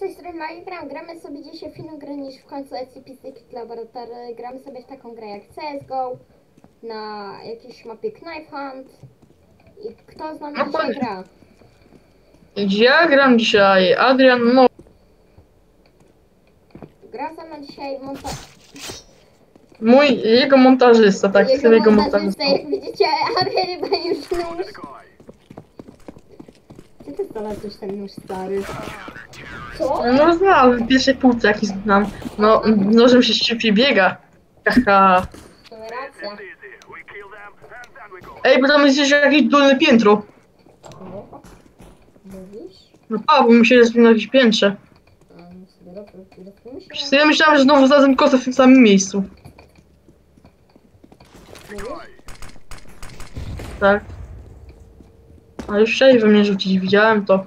tej strony Magigram, gramy sobie dzisiaj w inną grę niż w końcu SCP Secret Laboratory. Gramy sobie w taką grę jak CSGO, na jakiejś mapie Knife Hunt. I kto z nami No dzisiaj gra? Ja gram dzisiaj Adrian Mo. Gra ze mną dzisiaj monta... Mój, jego montażysta, tak, jestem jego montażysta. Jak widzicie, Adrian chyba już nóż. Gdzie ty znalazłeś ten nóż stary? Co? No znam, w pierwszej półce jaki znam. No, nożem się szybciej biega. Haha. Racja. Ej, bo tam jest jeszcze jakieś dolne piętro. Mówisz? No a, bo mi się jest na jakieś piętrze. A, no ja myślałem, że znowu znalazłem kosę w tym samym miejscu. Tak. A już chciałeś we mnie rzucić, widziałem to.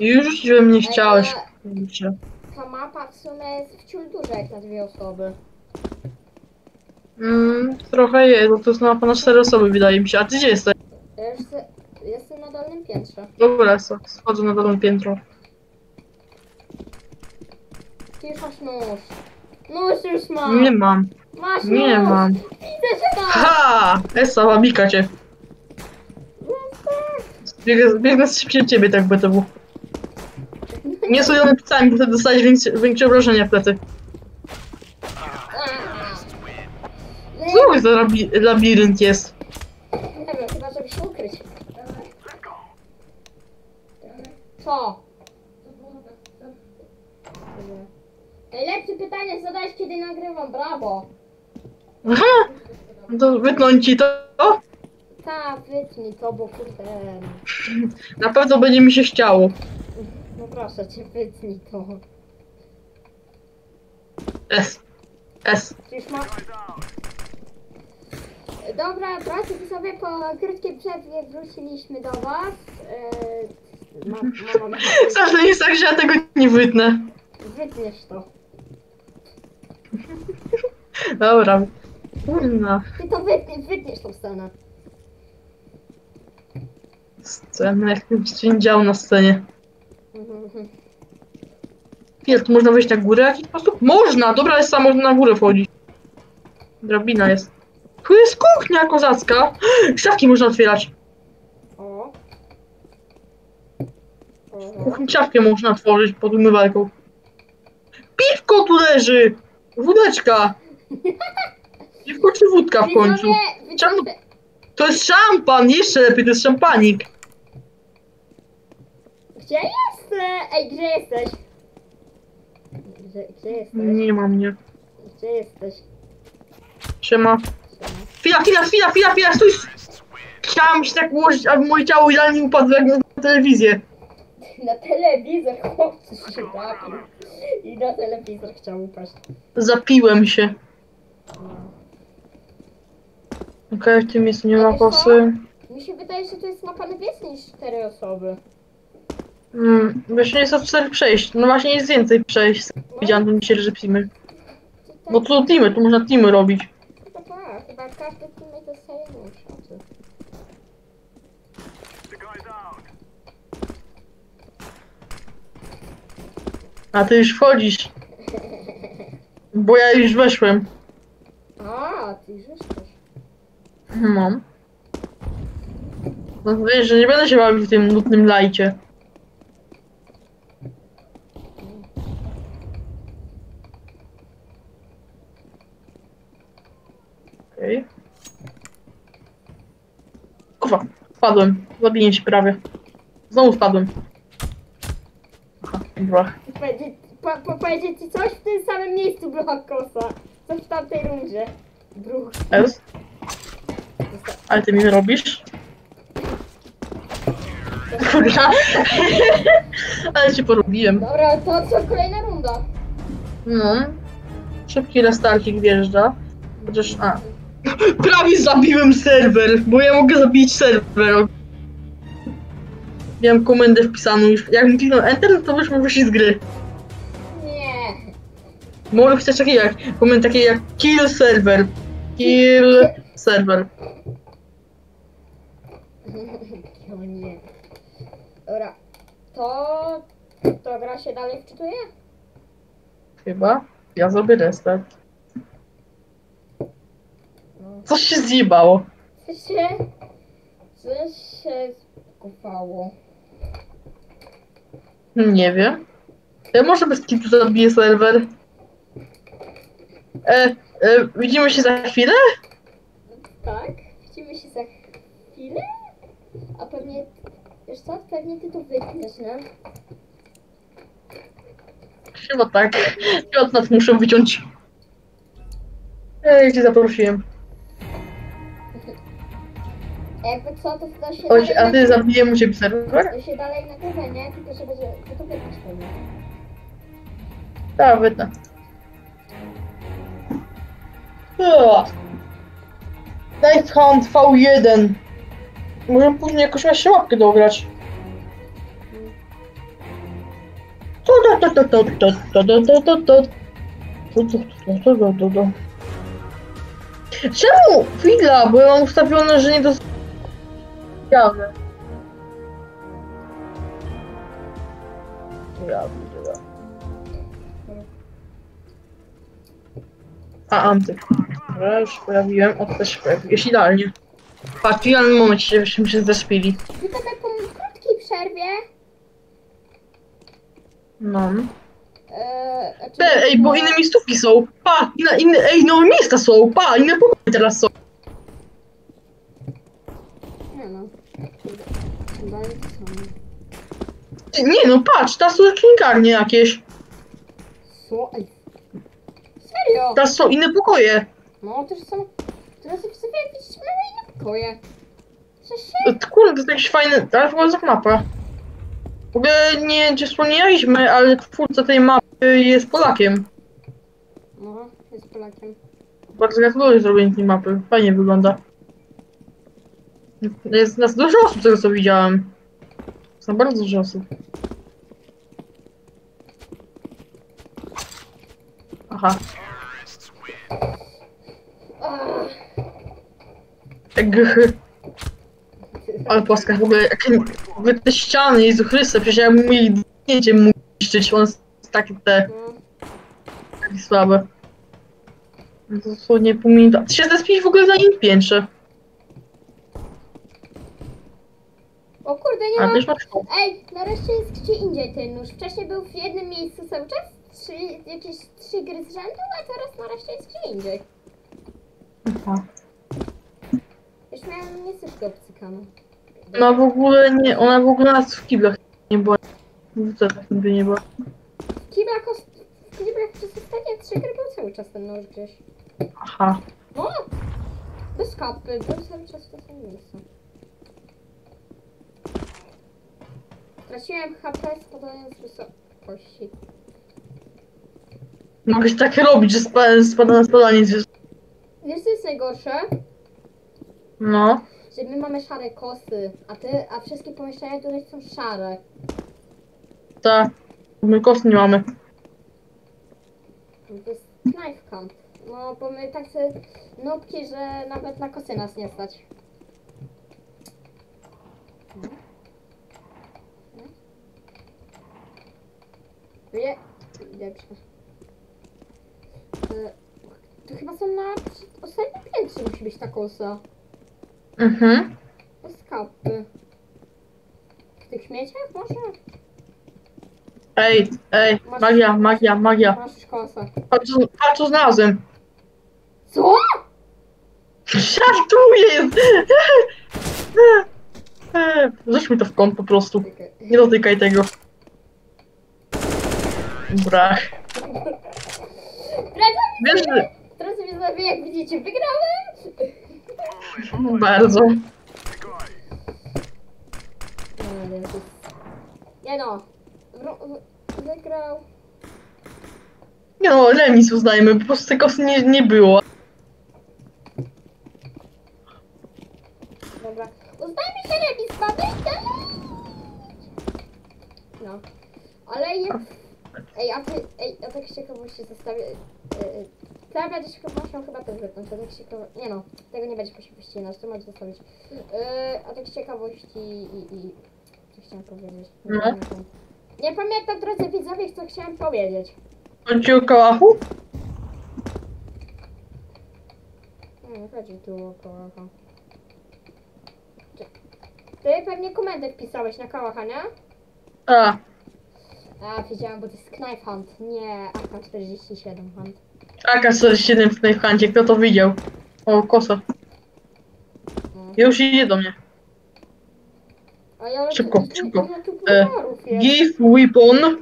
Już rzucić we mnie chciałeś. Ta mapa w sumie jest wciul duża jak na dwie osoby. Mm, trochę jest, bo to jest mapa na cztery osoby wydaje mi się. A ty gdzie jesteś? Ja już se, jestem na dolnym piętrze. Dobra, so- schodzę na dolne piętro. Ty już masz nóż. Nóż już mam. Nie mam. Masz Nie nóż. mam. Widzę, że masz. Ha! Esa, łamika cię. Biegnę, biegnę szybciej ciebie, tak by to było. Nie sojone plecami, bo wtedy dostałeś większe, większe obrażenia w plecy. Co to za labi labirynt jest? Wiem, chyba żeby się ukryć. Co? Najlepsze pytanie zadałeś kiedy nagrywam, brawo. Aha! No To wytnąć ci to? Ta, wytnij to, bo kurde. Na pewno będzie mi się chciało. No proszę cię, wytnij to. S. S. Już masz... Dobra, drodzy widzowie, po krótkiej przerwie wróciliśmy do was. Yy, ma, mama, Zawsze jest tak, że ja tego nie wytnę. wytniesz to. Dobra. Kurna. Ty to wytniesz, wytniesz tą scenę. Scena, jak bym się działo na scenie. Ile tu można wejść na górę w jakiś sposób? Można! Dobra, jest samo na górę wchodzić. Drabina jest. Tu jest kuchnia kozacka! Szafki można otwierać. O. Kuchni szafkę można otworzyć pod umywalką. Piwko tu leży! Wódeczka! Piwko czy wódka w końcu? Czemu- To jest szampan! Jeszcze lepiej, to jest szampanik. Gdzie jesteś? Ej, gdzie jesteś? Gdzie, gdzie jesteś? Nie ma mnie. Gdzie jesteś? Siema. Chwila, chwila, chwila, chwila, chwila, stój! Chciałam się tak ułożyć, aby moje ciało idealnie upadło jak na telewizję. Na telewizor chłopcy się bawił. I na telewizor chciał upaść. Zapiłem się. Okej, w tym miejscu nie ma kosy. Mi się wydaje, że to jest mapa na więcej niż cztery osoby. Mm, jest od czterech przejść. No właśnie jest więcej przejść. Widziałam tam dzisiaj, że teamy. No to teamy, tu można teamy robić. Tak, chyba każdy? A ty już wchodzisz. Bo ja już weszłem. A, ty już jesteś. No. No wiesz, że nie będę się bawił w tym nudnym lajcie. Okej. Kurwa, wpadłem. Zabiję się prawie. Znowu wpadłem. Aha, dobra. Powiedzieć, po, po, powiedzieć ci coś w tym samym miejscu była kosa. Coś w tamtej rundzie. Bruch. S. Ale ty mi robisz? Kurwa. Ale cię porobiłem. Dobra, to co kolejna runda? No. Szybki restarcik wjeżdża. Chociaż. A. Prawie zabiłem serwer, bo ja mogę zabić serwer. Miałem komendę wpisaną już. Jak kliknął Enter, to wyszło wyjść z gry. Nie. Mogę wpisać takie jak. Komendy takie jak kill server. Kill server. O nie. Dobra. To To gra się dalej wczytuje? Chyba. Ja zrobię restart. Coś się zjebało. Co się... Co się zbugowało? Nie wiem. Ja może bez kitu zabiję serwer. E, e, widzimy się za chwilę? Tak, widzimy się za chwilę. A pewnie... Wiesz co? Pewnie ty to wytniesz, nie? Chyba tak. Chyba nas muszę wyciąć. Ej, cię zaprosiłem. Jakby co, to da się Chodź, a ty zabiję u ciebie serwer? to się dalej nagrywa, nie? Tylko, że będzie... To to pewnie. Tak, wytnę. Knife Hunt V1. Możemy później jakoś jeszcze łapkę dograć. To, to, to, to, to, to, to, to, to, to. To, to, to, to, to, to, to. Czemu? Chwila, bo ja mam ustawione, że nie dostępne. Ja widzę. A, antyk. Dobra, już pojawiłem, o też pojawiłeś idealnie. Patrz, w idealnym momencie się, się, zespili. Wy tak po krótkiej przerwie... No. Eee, Te, ej, bo inne miejscówki są. Pa, inne, inne, ej, nowe miejsca są. Pa, inne pokoje teraz są. Nie no. Dalej to samo. Nie no, patrz, teraz są klinikarnie jakieś. Co? Ej. Serio? Teraz są inne pokoje. No, też są... Teraz sobie widzicie, mamy inne pokoje. Co się... Kurde, to jest fajny, ale chyba jest mapa. W ogóle nie, nie wspomnieliśmy, ale twórca tej mapy jest Polakiem. No, jest Polakiem. Bardzo gratuluję zrobienia tej mapy. Fajnie wygląda. Jest nas dużo osób, tego co widziałem. Jest na bardzo dużo osób. Aha. Gh. Ale Polska w ogóle, ogóle te ściany, Jezu Chryste, przecież ja jej zdjęcie mógł niszczyć, one jest takie te, takie słabe. No to dosłownie pół minuty. Ty się zespić w ogóle na innym piętrze. O kurde, nie A ma... też masz Ej, nareszcie jest gdzie indziej ten nóż. Wcześniej był w jednym miejscu cały czas. Trzy, jakieś trzy gry z rzędu, a teraz nareszcie jest gdzie indziej. Aha. Już miałem niesłuszkę obcykane. Ona w ogóle nie, ona w ogóle nas w kiblach nie była. W tak nigdy nie była. W kiblach, os- w kiblach przez ostatnie trzy gry był cały czas ten nóż gdzieś. Aha. No! Bez kapy, był cały czas w tym samym miejscu. Straciłem HP spadając z wysokości. Mogę tak robić, że spada, spada na spadanie. z- Wiesz co jest najgorsze? No. Że my mamy szare kosy, a ty, a wszystkie pomieszczenia tutaj są szare. Tak. My kosty nie mamy. To jest knife camp. No, bo my tak sobie nubki, że nawet na kosy nas nie stać. Wie... Dobrze. E, To chyba są na ostatnim piętrze musi być ta kosa. Mhm. Kapy. W tych śmieciach może? Ej, ej, magia, magia, magia. Masz kosę. Patrz, patrz co znalazłem. Co? Żartuję! Rzuć mi to w kąt po prostu. Czekaj. Nie dotykaj tego. Brach. Wiesz, że... Teraz mnie zawie, jak widzicie, wygrałem! Bardzo. Nie no. Wygrał. Nie no, remis uznajmy, po prostu kosy nie, nie było. Dobra. Uznajmy się remis, mamy No. Ale jest... Ej, a ty... Ej, a tak z ciekawości zostawię... Yy, Teraz będzie z ciekawością chyba też wytnąć, a tak ciekawości... Nie no, tego nie będzie musiał wyścinać, to możesz zostawić. Yy, a tak z ciekawości i... i... Co chciałam powiedzieć? Nie No. pamiętam. Nie pamiętam, drodzy widzowie, co chciałam powiedzieć. Chodzi o kałachu? Nie, chodzi tu o kałacha. Czy- Ty pewnie komendę wpisałeś na kałacha, nie? A, A, wiedziałam, bo to jest Knife Hunt, nie AK-47 Hunt. AK-47 w tej hancie, kto to widział? O, kosa. No. Już idzie do mnie. A ja Szybko, tu- tu- szybko. tu E, jest? Give weapon.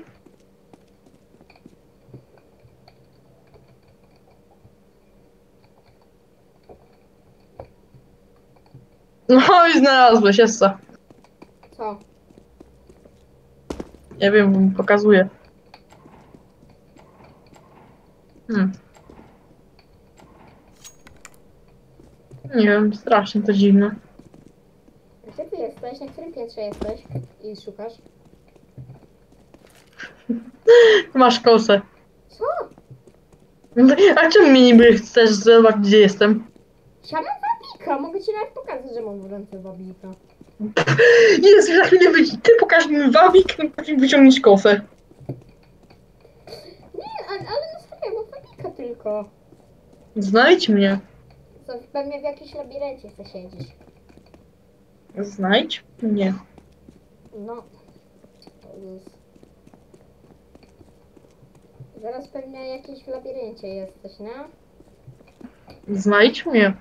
No i znalazłeś, jest co. Co? Nie wiem, pokazuję. Hmm. Nie wiem, strasznie to dziwne. Gdzie ty jesteś? Na którym piętrze jesteś? I szukasz? Masz kosę. Co? A czemu mnie niby chcesz zobaczyć, gdzie jestem? Ja mam wabika, mogę ci nawet pokazać, że mam w ręce wabika. Jezu, za chwilę być. Ty pokaż mi wabik, i wyciągniesz kosę. Nie, ale, ale no serio, mam wabika tylko. Znajdź mnie. Co, pewnie w jakimś labiryncie chce siedzieć. Znajdź mnie. No. O Jezus. Zaraz pewnie jakiś w labiryncie jesteś, nie? Znajdź mnie.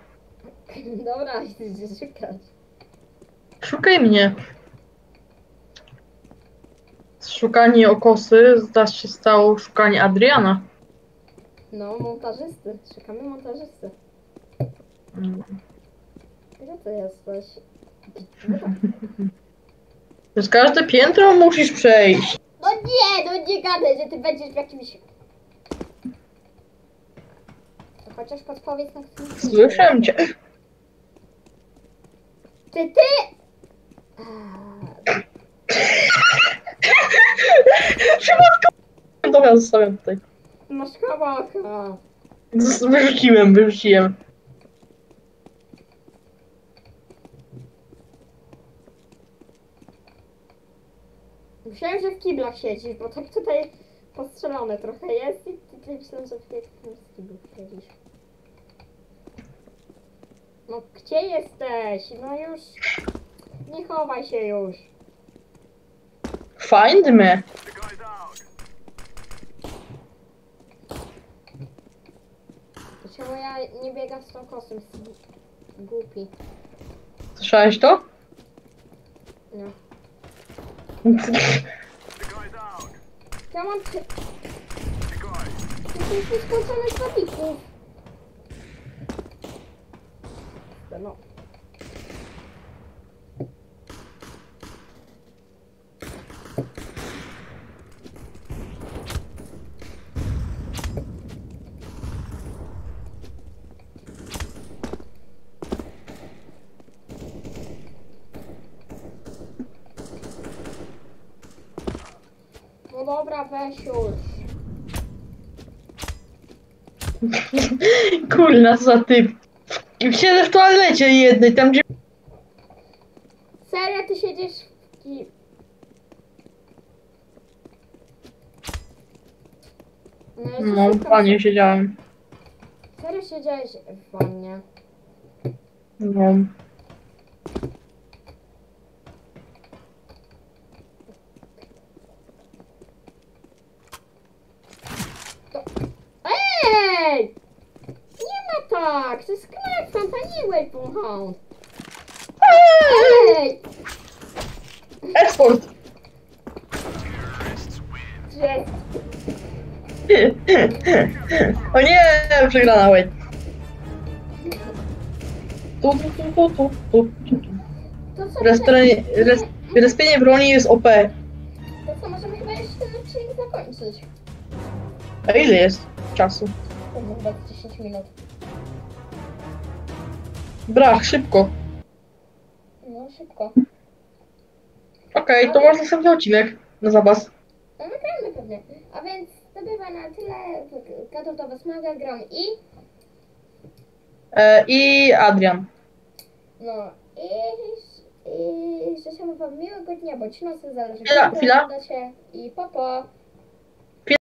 Dobra, idziesz szukać. Szukaj mnie. Szukanie okosy zda się stało szukanie Adriana. No, montażysty. Szukamy montażysty. Gdzie ty jesteś? Przez każde piętro musisz przejść. No nie, no nie gadaj, że ty będziesz w jakimś... To Chociaż podpowiedz na piętrze Słyszę cię. Ty, ty! Przypadkowo. Dobra, zostawiam tutaj. Masz kawałka. Wyrzuciłem, wyrzuciłem. Myślałem, że w kiblach siedzisz, bo tak tutaj postrzelone trochę jest i ty myślałem, że w kiblów siedzisz. No gdzie jesteś? No już... Nie chowaj się już. Find me. Czemu ja nie biegam z tą kosą? Głupi. Słyszałeś to? No. Ja mam... Ty... Ty jesteś skończony z wabików. No. No dobra, weź już. Kurna, za typ. I Siedzę w toalecie jednej, tam gdzie... Serio, ty siedzisz w ki... No, No, panie siedziałem. Serio siedziałeś w wannie. No. Ej! Nie ma tak! To jest a nie Weapon Hound. Ej! Eksport! Gdzie? O nie, przegrana, wait. Tu, tu, tu, tu, tu, tu, tu. To co, Restre- res- Respienie broni jest OP. to co, możemy chyba jeszcze ten odcinek zakończyć. A ile jest czasu? Chyba 10 minut. Brak, szybko. No, szybko. Okej, to masz następny odcinek na zapas. No nagramy pewnie. A więc to bywa na tyle. Gadał do was Maga, gram i... E, I Adrian. No i, I życzymy wam miłego dnia, bądź nocy, zależy Chwila, chwila. oglądacie. I popo!